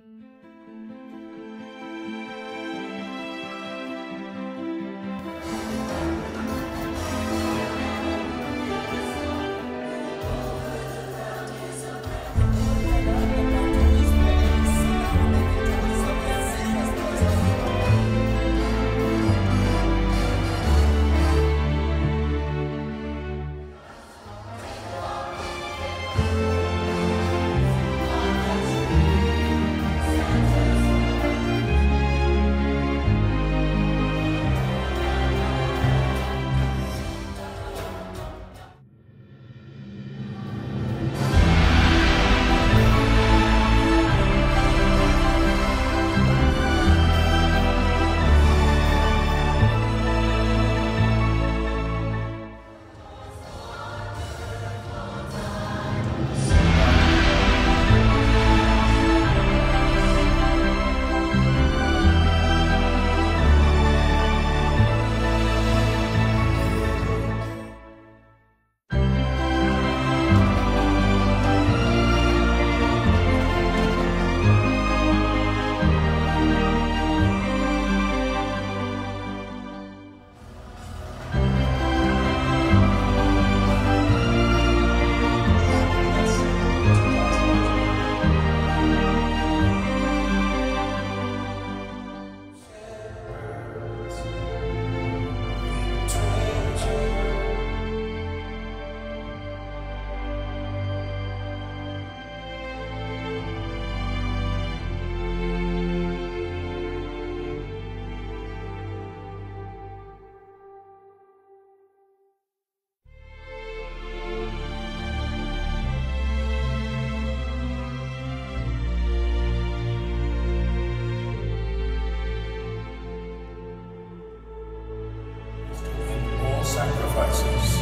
all sacrifices.